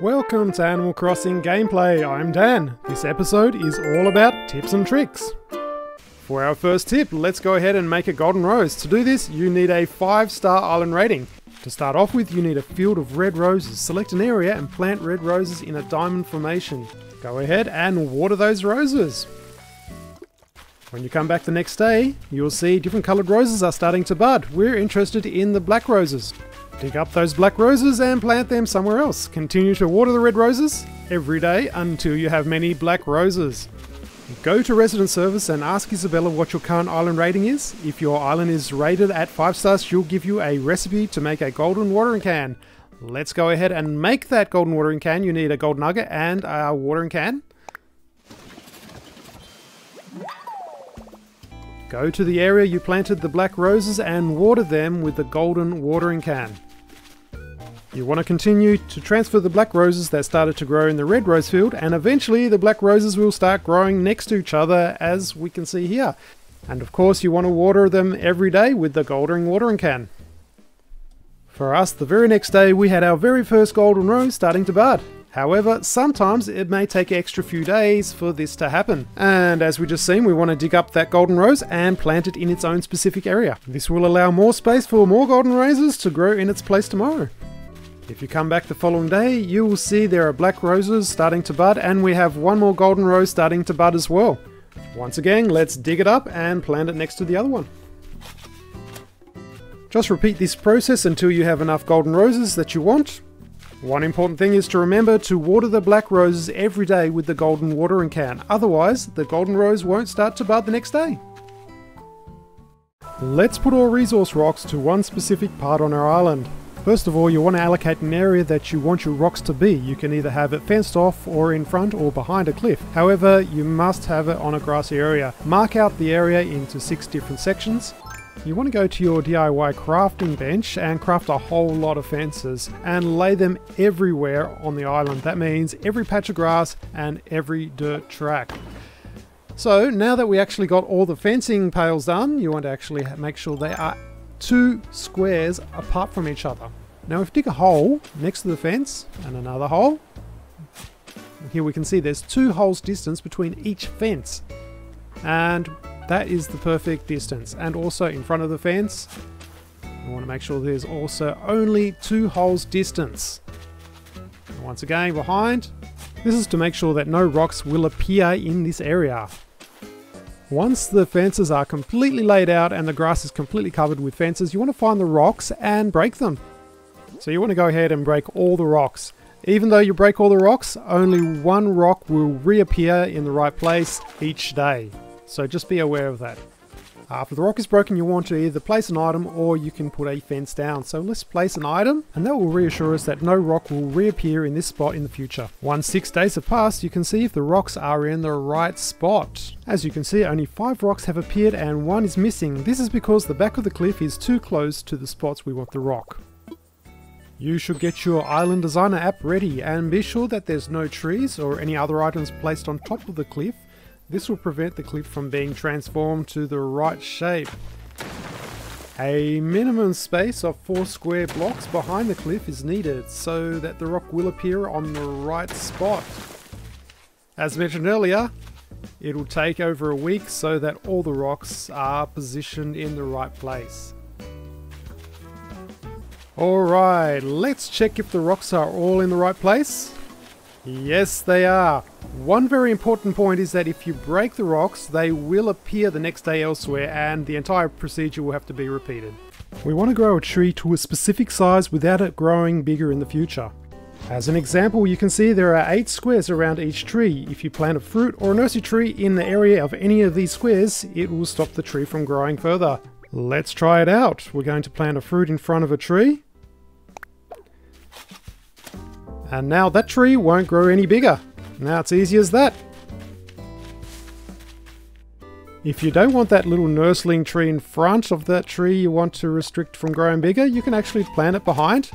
Welcome to Animal Crossing Gameplay. I'm Dan. This episode is all about tips and tricks. For our first tip, let's go ahead and make a golden rose. To do this, you need a 5 star island rating. To start off with, you need a field of red roses. Select an area and plant red roses in a diamond formation. Go ahead and water those roses. When you come back the next day, you'll see different coloured roses are starting to bud. We're interested in the black roses. Dig up those black roses and plant them somewhere else. Continue to water the red roses every day until you have many black roses. Go to resident service and ask Isabelle what your current island rating is. If your island is rated at 5 stars, she'll give you a recipe to make a golden watering can. Let's go ahead and make that golden watering can. You need a gold nugget and a watering can. Go to the area you planted the black roses and water them with the golden watering can. You want to continue to transfer the black roses that started to grow in the red rose field and eventually the black roses will start growing next to each other as we can see here. And of course you want to water them every day with the golden watering can. For us, the very next day we had our very first golden rose starting to bud. However, sometimes it may take extra few days for this to happen. And as we just seen, we want to dig up that golden rose and plant it in its own specific area. This will allow more space for more golden roses to grow in its place tomorrow. If you come back the following day, you will see there are black roses starting to bud and we have one more golden rose starting to bud as well. Once again, let's dig it up and plant it next to the other one. Just repeat this process until you have enough golden roses that you want. One important thing is to remember to water the black roses every day with the golden watering can, otherwise the golden rose won't start to bud the next day. Let's put all resource rocks to one specific part on our island. First of all, you want to allocate an area that you want your rocks to be. You can either have it fenced off or in front or behind a cliff. However, you must have it on a grassy area. Mark out the area into six different sections you want to go to your DIY crafting bench and craft a whole lot of fences and lay them everywhere on the island. That means every patch of grass and every dirt track. So now that we actually got all the fencing pales done, you want to actually make sure they are two squares apart from each other. Now if you dig a hole next to the fence and another hole, here we can see there's two holes distance between each fence. And that is the perfect distance. And also in front of the fence, you want to make sure there's also only two holes distance. And once again, behind, this is to make sure that no rocks will appear in this area. Once the fences are completely laid out and the grass is completely covered with fences, you want to find the rocks and break them. So you want to go ahead and break all the rocks. Even though you break all the rocks, only one rock will reappear in the right place each day so just be aware of that. After the rock is broken you want to either place an item or you can put a fence down. So let's place an item and that will reassure us that no rock will reappear in this spot in the future. Once 6 days have passed you can see if the rocks are in the right spot. As you can see only 5 rocks have appeared and 1 is missing. This is because the back of the cliff is too close to the spots we want the rock. You should get your Island Designer app ready and be sure that there's no trees or any other items placed on top of the cliff this will prevent the cliff from being transformed to the right shape. A minimum space of 4 square blocks behind the cliff is needed so that the rock will appear on the right spot. As mentioned earlier, it will take over a week so that all the rocks are positioned in the right place. Alright, let's check if the rocks are all in the right place. Yes, they are. One very important point is that if you break the rocks, they will appear the next day elsewhere and the entire procedure will have to be repeated. We want to grow a tree to a specific size without it growing bigger in the future. As an example, you can see there are 8 squares around each tree. If you plant a fruit or a nursery tree in the area of any of these squares, it will stop the tree from growing further. Let's try it out. We're going to plant a fruit in front of a tree. And now that tree won't grow any bigger. Now it's easy as that. If you don't want that little nursling tree in front of that tree you want to restrict from growing bigger, you can actually plant it behind.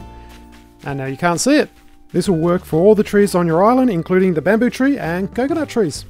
And now you can't see it. This will work for all the trees on your island, including the bamboo tree and coconut trees.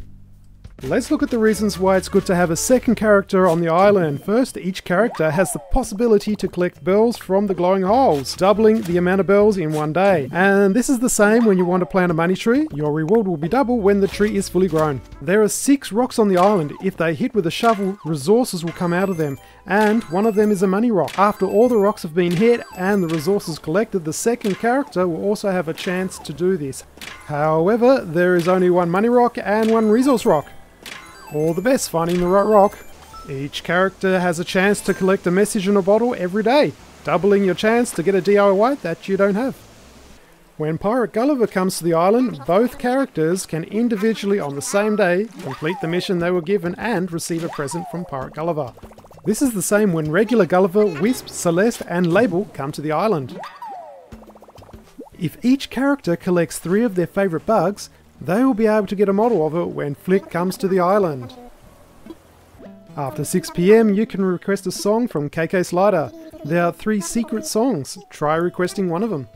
Let's look at the reasons why it's good to have a second character on the island. First, each character has the possibility to collect bells from the glowing holes, doubling the amount of bells in one day. And this is the same when you want to plant a money tree. Your reward will be double when the tree is fully grown. There are six rocks on the island. If they hit with a shovel, resources will come out of them, and one of them is a money rock. After all the rocks have been hit and the resources collected, the second character will also have a chance to do this. However, there is only one money rock and one resource rock. All the best finding the right rock. Each character has a chance to collect a message in a bottle every day, doubling your chance to get a DIY that you don't have. When Pirate Gulliver comes to the island, both characters can individually on the same day complete the mission they were given and receive a present from Pirate Gulliver. This is the same when regular Gulliver, Wisp, Celeste and Label come to the island. If each character collects three of their favourite bugs, they will be able to get a model of it when Flick comes to the island. After 6pm you can request a song from KK Slider. There are three secret songs, try requesting one of them.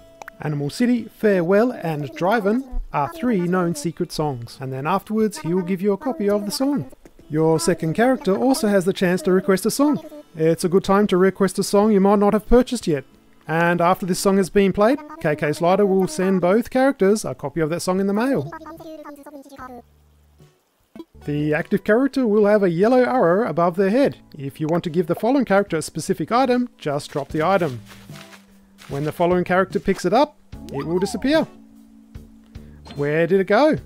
Animal City, Farewell and Drivin' are three known secret songs, and then afterwards he will give you a copy of the song. Your second character also has the chance to request a song. It's a good time to request a song you might not have purchased yet. And after this song has been played, KK Slider will send both characters a copy of that song in the mail. The active character will have a yellow arrow above their head. If you want to give the following character a specific item, just drop the item. When the following character picks it up, it will disappear. Where did it go?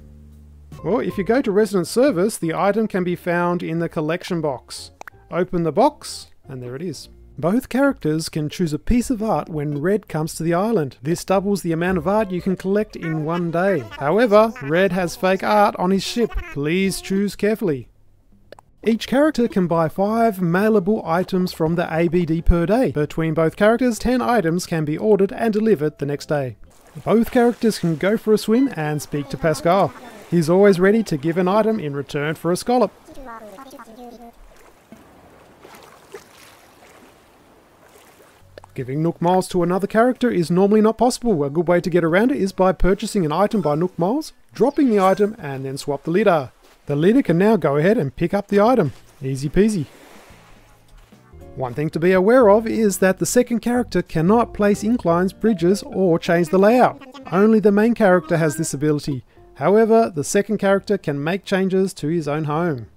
Well, if you go to Resident Service, the item can be found in the collection box. Open the box, and there it is. Both characters can choose a piece of art when Redd comes to the island. This doubles the amount of art you can collect in one day. However, Redd has fake art on his ship. Please choose carefully. Each character can buy 5 mailable items from the ABD per day. Between both characters, 10 items can be ordered and delivered the next day. Both characters can go for a swim and speak to Pascal. He's always ready to give an item in return for a scallop. Giving Nook Miles to another character is normally not possible. A good way to get around it is by purchasing an item by Nook Miles, dropping the item, and then swap the leader. The leader can now go ahead and pick up the item. Easy peasy. One thing to be aware of is that the second character cannot place inclines, bridges, or change the layout. Only the main character has this ability. However, the second character can make changes to his own home.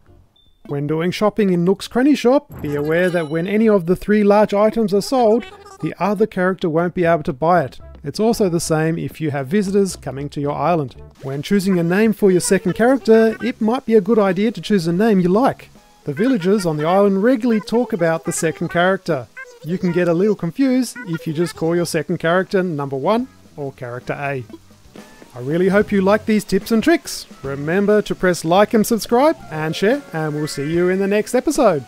When doing shopping in Nook's Cranny Shop, be aware that when any of the three large items are sold, the other character won't be able to buy it. It's also the same if you have visitors coming to your island. When choosing a name for your second character, it might be a good idea to choose a name you like. The villagers on the island regularly talk about the second character. You can get a little confused if you just call your second character number 1 or character A. I really hope you like these tips and tricks. Remember to press like and subscribe and share, and we'll see you in the next episode.